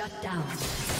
Shut down.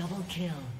Double kill.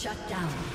Shut down.